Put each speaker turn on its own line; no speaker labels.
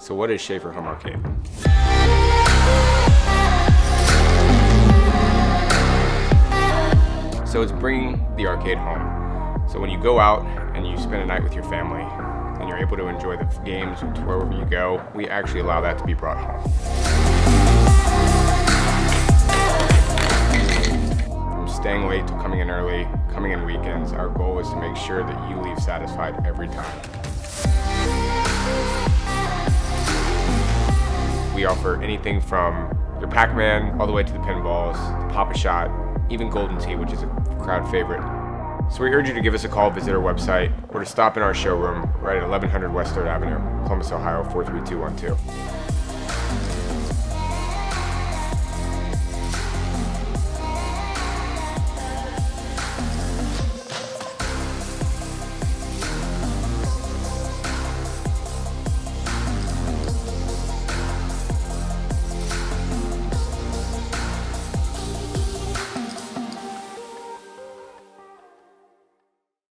So what is Shaffer Home Arcade? So it's bringing the arcade home. So when you go out and you spend a night with your family and you're able to enjoy the games wherever you go, we actually allow that to be brought home. From staying late to coming in early, coming in weekends, our goal is to make sure that you leave satisfied every time. We offer anything from your Pac-Man all the way to the pinballs, to Pop-A-Shot, even Golden Tee, which is a crowd favorite. So we urge you to give us a call, visit our website, or to stop in our showroom right at 1100 West 3rd Avenue, Columbus, Ohio 43212.